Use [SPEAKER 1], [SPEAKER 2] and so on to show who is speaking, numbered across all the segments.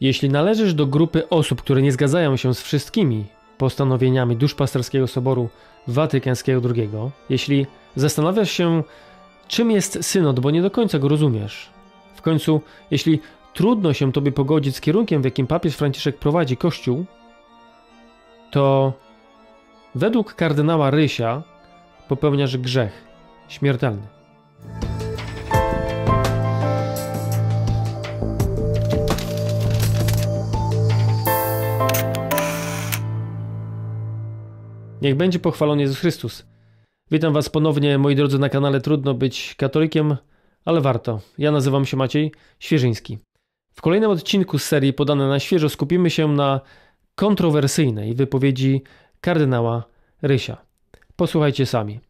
[SPEAKER 1] Jeśli należysz do grupy osób, które nie zgadzają się z wszystkimi postanowieniami Duszpasterskiego Soboru Watykańskiego II, jeśli zastanawiasz się, czym jest synod, bo nie do końca go rozumiesz, w końcu, jeśli trudno się tobie pogodzić z kierunkiem, w jakim papież Franciszek prowadzi Kościół, to według kardynała Rysia popełniasz grzech śmiertelny. Niech będzie pochwalony Jezus Chrystus. Witam Was ponownie, moi drodzy, na kanale Trudno być katolikiem, ale warto. Ja nazywam się Maciej Świeżyński. W kolejnym odcinku z serii Podane na świeżo skupimy się na kontrowersyjnej wypowiedzi kardynała Rysia. Posłuchajcie sami.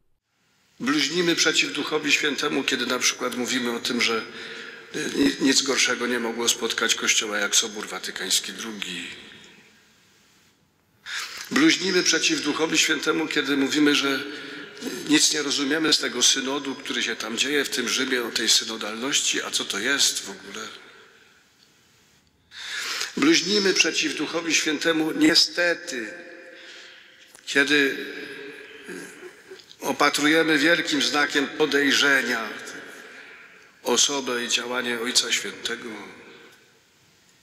[SPEAKER 2] Bluźnimy przeciw Duchowi Świętemu, kiedy na przykład mówimy o tym, że nic gorszego nie mogło spotkać Kościoła jak Sobór Watykański II. Bluźnimy przeciw Duchowi Świętemu, kiedy mówimy, że nic nie rozumiemy z tego synodu, który się tam dzieje w tym Rzymie, o tej synodalności, a co to jest w ogóle. Bluźnimy przeciw Duchowi Świętemu niestety, kiedy opatrujemy wielkim znakiem podejrzenia osobę i działanie Ojca Świętego.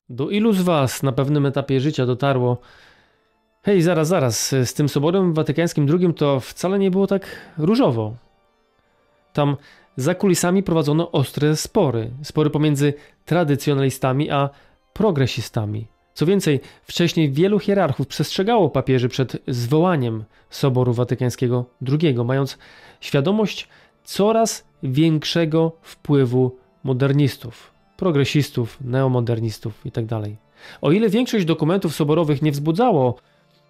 [SPEAKER 1] Do ilu z Was na pewnym etapie życia dotarło, hej, zaraz, zaraz, z tym Soborem Watykańskim II to wcale nie było tak różowo. Tam za kulisami prowadzono ostre spory, spory pomiędzy tradycjonalistami a progresistami. Co więcej, wcześniej wielu hierarchów przestrzegało papieży przed zwołaniem Soboru Watykańskiego II, mając świadomość coraz większego wpływu modernistów, progresistów, neomodernistów itd. Tak o ile większość dokumentów soborowych nie wzbudzało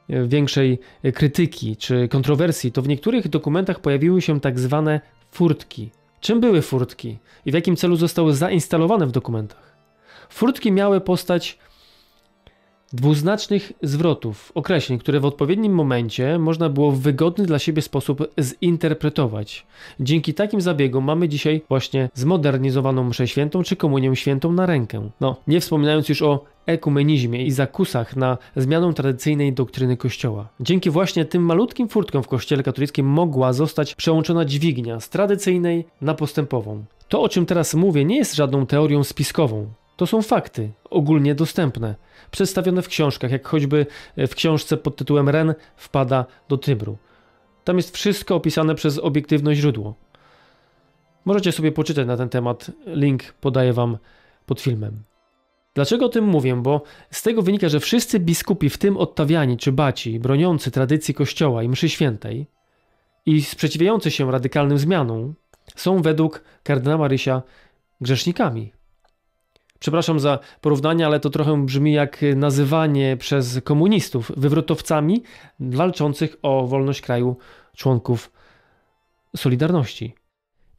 [SPEAKER 1] większej krytyki czy kontrowersji, to w niektórych dokumentach pojawiły się tak zwane furtki. Czym były furtki i w jakim celu zostały zainstalowane w dokumentach? Furtki miały postać dwuznacznych zwrotów, określeń, które w odpowiednim momencie można było w wygodny dla siebie sposób zinterpretować. Dzięki takim zabiegom mamy dzisiaj właśnie zmodernizowaną mszę świętą czy komunię świętą na rękę. No, nie wspominając już o ekumenizmie i zakusach na zmianę tradycyjnej doktryny Kościoła. Dzięki właśnie tym malutkim furtkom w Kościele katolickim mogła zostać przełączona dźwignia z tradycyjnej na postępową. To, o czym teraz mówię, nie jest żadną teorią spiskową. To są fakty, ogólnie dostępne, przedstawione w książkach, jak choćby w książce pod tytułem Ren wpada do Tybru. Tam jest wszystko opisane przez obiektywne źródło. Możecie sobie poczytać na ten temat, link podaję Wam pod filmem. Dlaczego o tym mówię? Bo z tego wynika, że wszyscy biskupi, w tym odtawiani czy baci, broniący tradycji Kościoła i mszy świętej i sprzeciwiający się radykalnym zmianom, są według kardynała Rysia grzesznikami. Przepraszam za porównanie, ale to trochę brzmi jak nazywanie przez komunistów wywrotowcami walczących o wolność kraju członków Solidarności.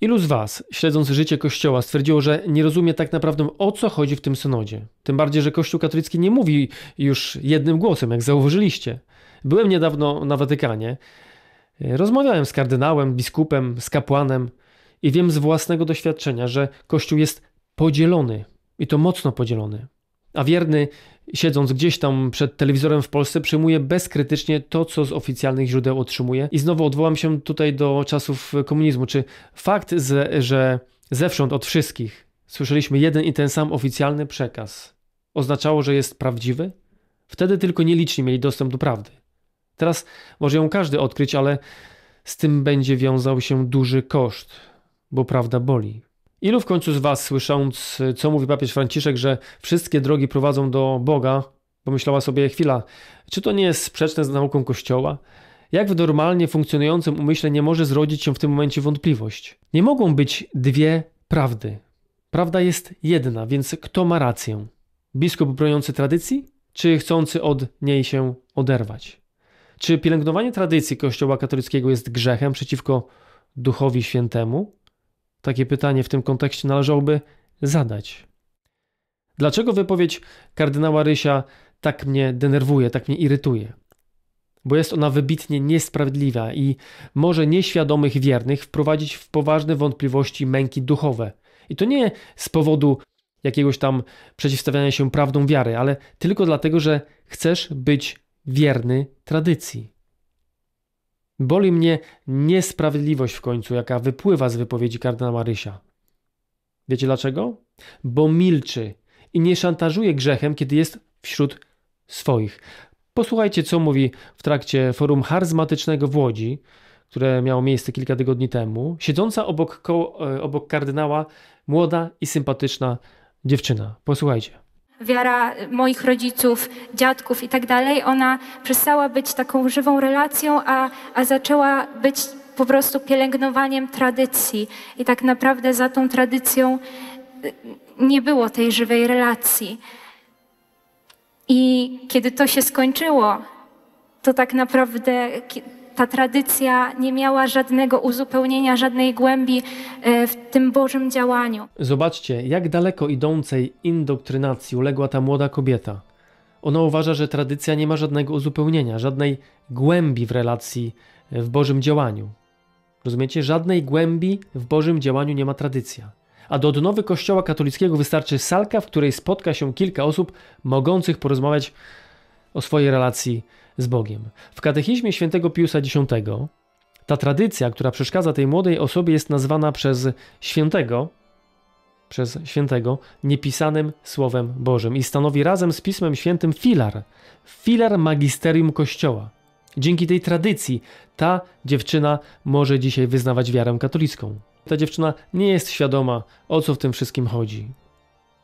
[SPEAKER 1] Ilu z Was, śledząc życie Kościoła, stwierdziło, że nie rozumie tak naprawdę o co chodzi w tym synodzie? Tym bardziej, że Kościół katolicki nie mówi już jednym głosem, jak zauważyliście. Byłem niedawno na Watykanie. Rozmawiałem z kardynałem, biskupem, z kapłanem i wiem z własnego doświadczenia, że Kościół jest podzielony i to mocno podzielony. A wierny, siedząc gdzieś tam przed telewizorem w Polsce, przyjmuje bezkrytycznie to, co z oficjalnych źródeł otrzymuje. I znowu odwołam się tutaj do czasów komunizmu. Czy fakt, że zewsząd od wszystkich słyszeliśmy jeden i ten sam oficjalny przekaz, oznaczało, że jest prawdziwy? Wtedy tylko nieliczni mieli dostęp do prawdy. Teraz może ją każdy odkryć, ale z tym będzie wiązał się duży koszt, bo prawda boli. Ilu w końcu z Was, słysząc, co mówi papież Franciszek, że wszystkie drogi prowadzą do Boga, pomyślała sobie chwila, czy to nie jest sprzeczne z nauką Kościoła? Jak w normalnie funkcjonującym umyśle nie może zrodzić się w tym momencie wątpliwość? Nie mogą być dwie prawdy. Prawda jest jedna, więc kto ma rację? Biskup broniący tradycji, czy chcący od niej się oderwać? Czy pielęgnowanie tradycji Kościoła katolickiego jest grzechem przeciwko Duchowi Świętemu? Takie pytanie w tym kontekście należałoby zadać. Dlaczego wypowiedź kardynała Rysia tak mnie denerwuje, tak mnie irytuje? Bo jest ona wybitnie niesprawiedliwa i może nieświadomych wiernych wprowadzić w poważne wątpliwości męki duchowe. I to nie z powodu jakiegoś tam przeciwstawiania się prawdą wiary, ale tylko dlatego, że chcesz być wierny tradycji. Boli mnie niesprawiedliwość w końcu, jaka wypływa z wypowiedzi kardynała Rysia. Wiecie dlaczego? Bo milczy i nie szantażuje grzechem, kiedy jest wśród swoich. Posłuchajcie, co mówi w trakcie forum charyzmatycznego w Łodzi, które miało miejsce kilka tygodni temu, siedząca obok, e, obok kardynała młoda i sympatyczna dziewczyna. Posłuchajcie.
[SPEAKER 3] Wiara moich rodziców, dziadków i tak dalej, ona przestała być taką żywą relacją, a, a zaczęła być po prostu pielęgnowaniem tradycji. I tak naprawdę za tą tradycją y, nie było tej żywej relacji. I kiedy to się skończyło, to tak naprawdę ta tradycja nie miała żadnego uzupełnienia, żadnej głębi e, w tym Bożym działaniu.
[SPEAKER 1] Zobaczcie, jak daleko idącej indoktrynacji uległa ta młoda kobieta. Ona uważa, że tradycja nie ma żadnego uzupełnienia, żadnej głębi w relacji e, w Bożym działaniu. Rozumiecie? Żadnej głębi w Bożym działaniu nie ma tradycja. A do odnowy Kościoła katolickiego wystarczy salka, w której spotka się kilka osób mogących porozmawiać o swojej relacji z Bogiem. W katechizmie świętego Piusa X ta tradycja, która przeszkadza tej młodej osobie, jest nazwana przez świętego, przez świętego, niepisanym Słowem Bożym i stanowi razem z Pismem Świętym filar, filar magisterium Kościoła. Dzięki tej tradycji ta dziewczyna może dzisiaj wyznawać wiarę katolicką. Ta dziewczyna nie jest świadoma, o co w tym wszystkim chodzi.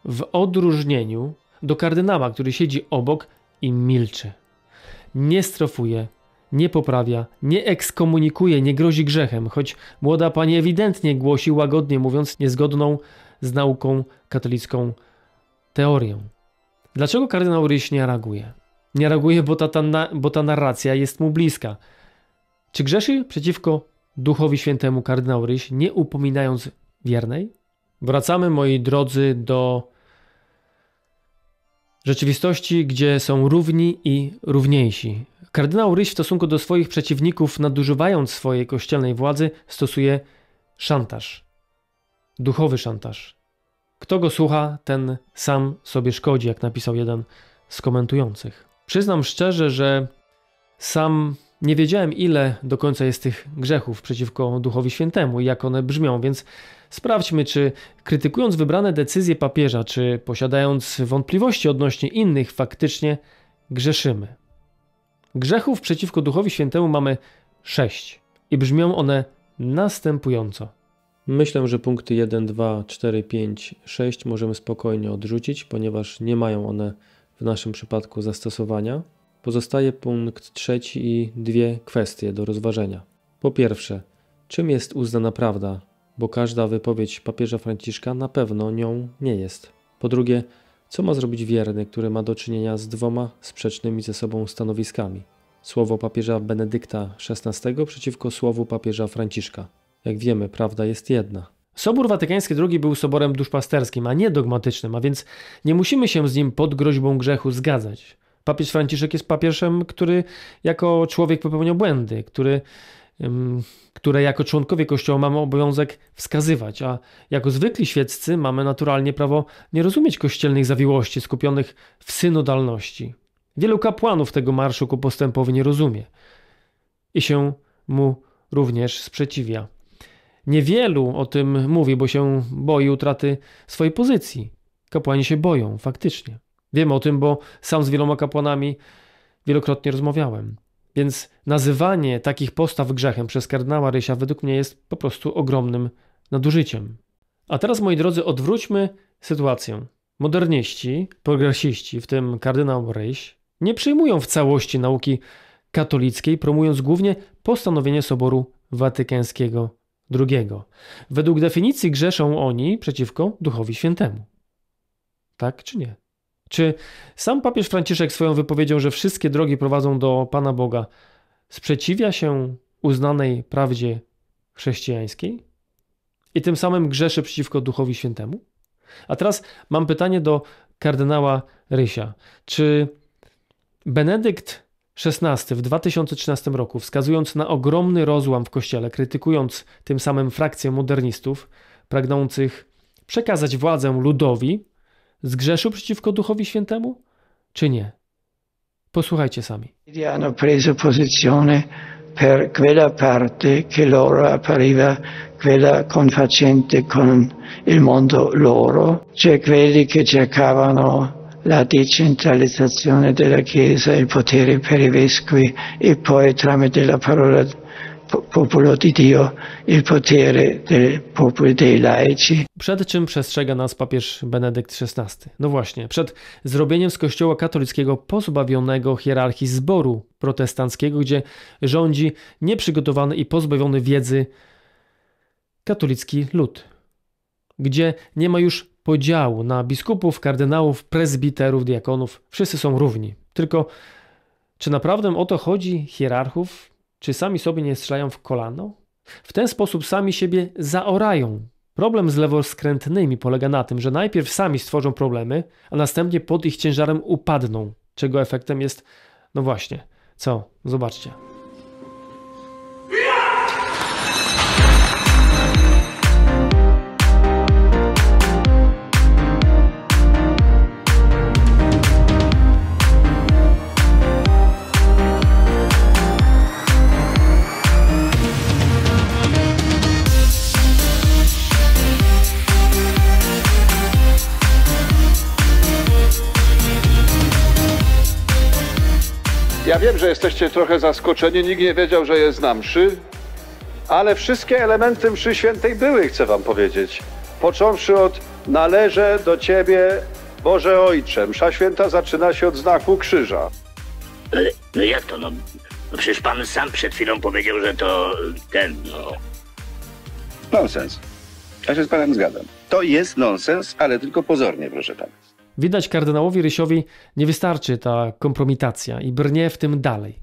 [SPEAKER 1] W odróżnieniu do kardynała, który siedzi obok i milczy nie strofuje, nie poprawia, nie ekskomunikuje, nie grozi grzechem, choć młoda pani ewidentnie głosi łagodnie mówiąc niezgodną z nauką katolicką teorię. Dlaczego kardynał Ryś nie reaguje? Nie reaguje, bo ta, ta, bo ta narracja jest mu bliska. Czy grzeszy przeciwko Duchowi Świętemu kardynał Ryś, nie upominając wiernej? Wracamy, moi drodzy, do rzeczywistości, gdzie są równi i równiejsi. Kardynał Ryś w stosunku do swoich przeciwników, nadużywając swojej kościelnej władzy, stosuje szantaż. Duchowy szantaż. Kto go słucha, ten sam sobie szkodzi, jak napisał jeden z komentujących. Przyznam szczerze, że sam nie wiedziałem, ile do końca jest tych grzechów przeciwko Duchowi Świętemu i jak one brzmią, więc sprawdźmy, czy krytykując wybrane decyzje papieża, czy posiadając wątpliwości odnośnie innych, faktycznie grzeszymy. Grzechów przeciwko Duchowi Świętemu mamy sześć i brzmią one następująco. Myślę, że punkty 1, 2, 4, 5, 6 możemy spokojnie odrzucić, ponieważ nie mają one w naszym przypadku zastosowania. Pozostaje punkt trzeci i dwie kwestie do rozważenia. Po pierwsze, czym jest uznana prawda, bo każda wypowiedź papieża Franciszka na pewno nią nie jest. Po drugie, co ma zrobić wierny, który ma do czynienia z dwoma sprzecznymi ze sobą stanowiskami? Słowo papieża Benedykta XVI przeciwko słowu papieża Franciszka. Jak wiemy, prawda jest jedna. Sobór Watykański II był soborem duszpasterskim, a nie dogmatycznym, a więc nie musimy się z nim pod groźbą grzechu zgadzać. Papież Franciszek jest papieżem, który jako człowiek popełniał błędy, który, które jako członkowie Kościoła mamy obowiązek wskazywać, a jako zwykli świeccy mamy naturalnie prawo nie rozumieć kościelnych zawiłości skupionych w synodalności. Wielu kapłanów tego marszu ku postępowi nie rozumie i się mu również sprzeciwia. Niewielu o tym mówi, bo się boi utraty swojej pozycji. Kapłani się boją, faktycznie. Wiem o tym, bo sam z wieloma kapłanami wielokrotnie rozmawiałem. Więc nazywanie takich postaw grzechem przez kardynała Rysia według mnie jest po prostu ogromnym nadużyciem. A teraz, moi drodzy, odwróćmy sytuację. Moderniści, progresiści, w tym kardynał Ryś, nie przyjmują w całości nauki katolickiej, promując głównie postanowienie Soboru Watykańskiego II. Według definicji grzeszą oni przeciwko Duchowi Świętemu. Tak czy nie? Czy sam papież Franciszek swoją wypowiedzią, że wszystkie drogi prowadzą do Pana Boga, sprzeciwia się uznanej prawdzie chrześcijańskiej i tym samym grzeszy przeciwko Duchowi Świętemu? A teraz mam pytanie do kardynała Rysia. Czy Benedykt XVI w 2013 roku, wskazując na ogromny rozłam w kościele, krytykując tym samym frakcję modernistów pragnących przekazać władzę ludowi, Zgrzeszył przeciwko Duchowi Świętemu, czy nie? Posłuchajcie sami.
[SPEAKER 4] Hanno preso posizione per quella parte che loro appariva quella confacente con il mondo loro, cioè quelli che cercavano la decentralizzazione della Chiesa, il potere per i vescovi e poi tramite la parola popolo di Dio il potere del popolo dei laici.
[SPEAKER 1] Przed czym przestrzega nas papież Benedykt XVI? No właśnie, przed zrobieniem z Kościoła katolickiego pozbawionego hierarchii zboru protestanckiego, gdzie rządzi nieprzygotowany i pozbawiony wiedzy katolicki lud. Gdzie nie ma już podziału na biskupów, kardynałów, prezbiterów, diakonów. Wszyscy są równi. Tylko czy naprawdę o to chodzi hierarchów? Czy sami sobie nie strzelają w kolano? W ten sposób sami siebie zaorają. Problem z lewoskrętnymi polega na tym, że najpierw sami stworzą problemy, a następnie pod ich ciężarem upadną, czego efektem jest, no właśnie, co? Zobaczcie.
[SPEAKER 5] Że jesteście trochę zaskoczeni, nikt nie wiedział, że jest na mszy, ale wszystkie elementy mszy świętej były, chcę wam powiedzieć. Począwszy od należę do ciebie, Boże Ojcze. Msza święta zaczyna się od znaku krzyża.
[SPEAKER 6] Ale no jak to? No, no przecież pan sam przed chwilą powiedział, że to ten, no.
[SPEAKER 7] Nonsens. Ja się z panem zgadzam. To jest nonsens, ale tylko pozornie, proszę pana.
[SPEAKER 1] Widać kardynałowi Rysiowi nie wystarczy ta kompromitacja i brnie w tym dalej.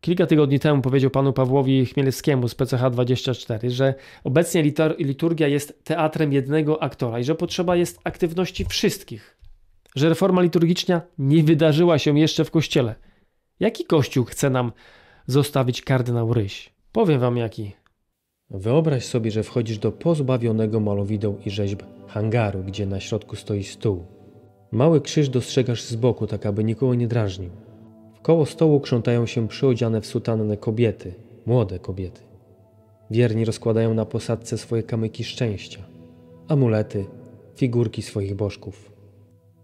[SPEAKER 1] Kilka tygodni temu powiedział panu Pawłowi Chmielewskiemu z PCH24, że obecnie litur liturgia jest teatrem jednego aktora i że potrzeba jest aktywności wszystkich. Że reforma liturgiczna nie wydarzyła się jeszcze w kościele. Jaki kościół chce nam zostawić kardynał Ryś? Powiem wam jaki. Wyobraź sobie, że wchodzisz do pozbawionego malowideł i rzeźb hangaru, gdzie na środku stoi stół. Mały krzyż dostrzegasz z boku, tak aby nikogo nie drażnił. Wkoło stołu krzątają się przyodziane w sutannę kobiety, młode kobiety. Wierni rozkładają na posadce swoje kamyki szczęścia, amulety, figurki swoich bożków.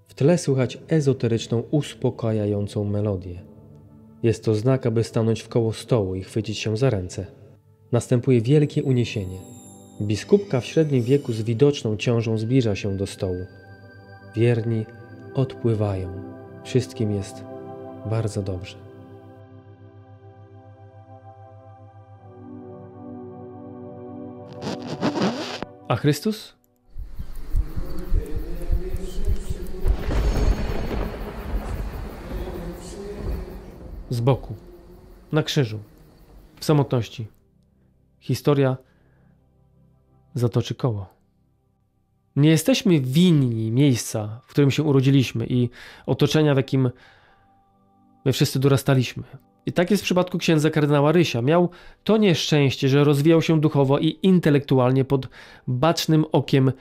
[SPEAKER 1] W tle słychać ezoteryczną, uspokajającą melodię. Jest to znak, aby stanąć w koło stołu i chwycić się za ręce. Następuje wielkie uniesienie. Biskupka w średnim wieku z widoczną ciążą zbliża się do stołu. Wierni odpływają. Wszystkim jest bardzo dobrze. A Chrystus? Z boku, na krzyżu, w samotności. Historia zatoczy koło. Nie jesteśmy winni miejsca, w którym się urodziliśmy i otoczenia, w jakim my wszyscy dorastaliśmy. I tak jest w przypadku księdza kardynała Rysia. Miał to nieszczęście, że rozwijał się duchowo i intelektualnie pod bacznym okiem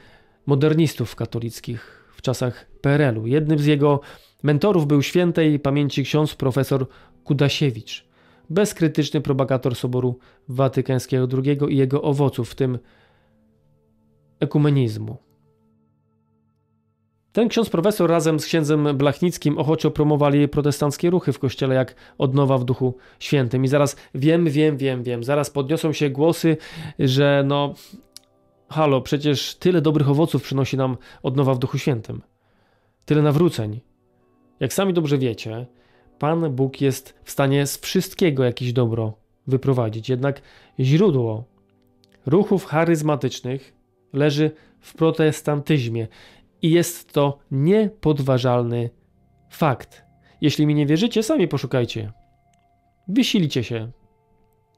[SPEAKER 1] modernistów katolickich w czasach PRL-u. Jednym z jego mentorów był świętej pamięci ksiądz profesor Kudasiewicz, bezkrytyczny propagator Soboru Watykańskiego II i jego owoców, w tym ekumenizmu. Ten ksiądz profesor razem z księdzem Blachnickim ochoczo promowali protestanckie ruchy w kościele jak odnowa w duchu świętym. I zaraz wiem, wiem, wiem, wiem, zaraz podniosą się głosy, że no halo, przecież tyle dobrych owoców przynosi nam odnowa w duchu świętym. Tyle nawróceń. Jak sami dobrze wiecie, Pan Bóg jest w stanie z wszystkiego jakieś dobro wyprowadzić. Jednak źródło ruchów charyzmatycznych leży w protestantyzmie i jest to niepodważalny fakt. Jeśli mi nie wierzycie, sami poszukajcie. Wysilicie się.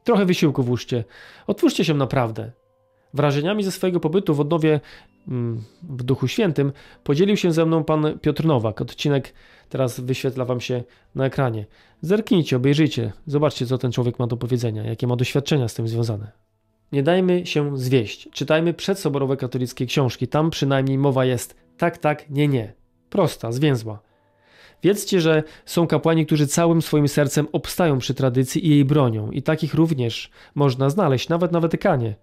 [SPEAKER 1] Trochę wysiłku włóżcie. Otwórzcie się naprawdę. Wrażeniami ze swojego pobytu w odnowie mm, w Duchu Świętym podzielił się ze mną pan Piotr Nowak. Odcinek teraz wyświetla wam się na ekranie. Zerknijcie, obejrzyjcie, zobaczcie, co ten człowiek ma do powiedzenia, jakie ma doświadczenia z tym związane. Nie dajmy się zwieść. Czytajmy przedsoborowe katolickie książki. Tam przynajmniej mowa jest tak, tak, nie, nie. Prosta, zwięzła. Wiedzcie, że są kapłani, którzy całym swoim sercem obstają przy tradycji i jej bronią, i takich również można znaleźć, nawet na Watykanie.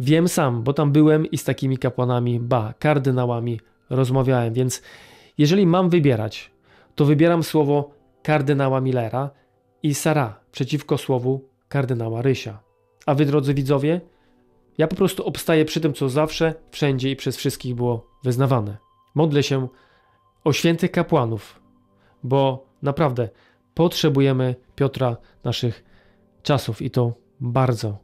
[SPEAKER 1] Wiem sam, bo tam byłem i z takimi kapłanami, ba, kardynałami rozmawiałem, więc jeżeli mam wybierać, to wybieram słowo kardynała Millera i Sara przeciwko słowu kardynała Rysia. A wy, drodzy widzowie, ja po prostu obstaję przy tym, co zawsze, wszędzie i przez wszystkich było wyznawane. Modlę się o świętych kapłanów, bo naprawdę potrzebujemy Piotra naszych czasów i to bardzo.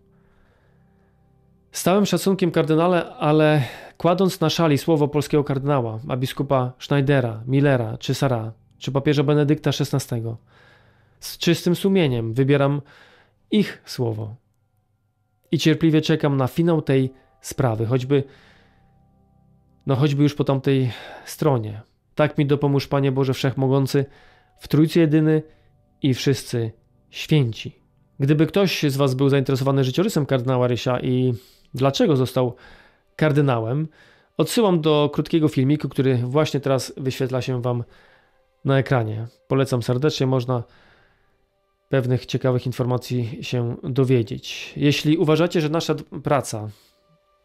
[SPEAKER 1] Stałym szacunkiem kardynale, ale kładąc na szali słowo polskiego kardynała, a biskupa Schneidera, Millera czy Sara, czy papieża Benedykta XVI, z czystym sumieniem wybieram ich słowo i cierpliwie czekam na finał tej sprawy, choćby no choćby już po tamtej stronie. Tak mi dopomóż Panie Boże Wszechmogący, w Trójcy Jedyny i wszyscy święci. Gdyby ktoś z Was był zainteresowany życiorysem kardynała Rysia i dlaczego został kardynałem, odsyłam do krótkiego filmiku, który właśnie teraz wyświetla się Wam na ekranie. Polecam serdecznie, można pewnych ciekawych informacji się dowiedzieć. Jeśli uważacie, że nasza praca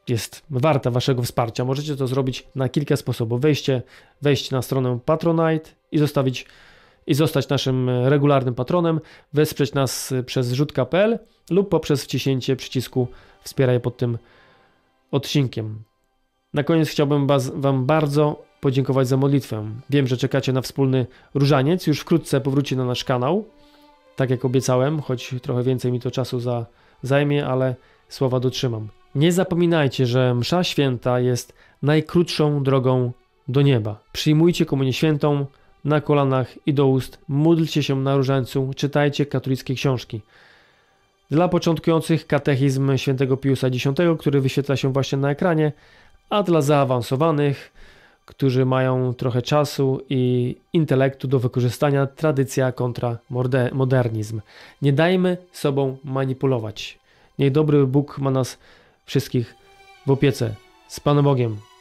[SPEAKER 1] jest warta waszego wsparcia, możecie to zrobić na kilka sposobów. Wejście, wejść na stronę Patronite i zostawić i zostać naszym regularnym patronem, wesprzeć nas przez zrzut.pl lub poprzez wciśnięcie przycisku wspieraj pod tym odcinkiem. Na koniec chciałbym Wam bardzo podziękować za modlitwę. Wiem, że czekacie na wspólny różaniec. Już wkrótce powróci na nasz kanał, tak jak obiecałem, choć trochę więcej mi to czasu za, zajmie, ale słowa dotrzymam. Nie zapominajcie, że Msza Święta jest najkrótszą drogą do nieba. Przyjmujcie Komunię Świętą na kolanach i do ust, módlcie się na różańcu, czytajcie katolickie książki. Dla początkujących katechizm świętego Piusa X, który wyświetla się właśnie na ekranie, a dla zaawansowanych, którzy mają trochę czasu i intelektu do wykorzystania, tradycja kontra modernizm. Nie dajmy sobą manipulować. Niech dobry Bóg ma nas wszystkich w opiece. Z Panem Bogiem.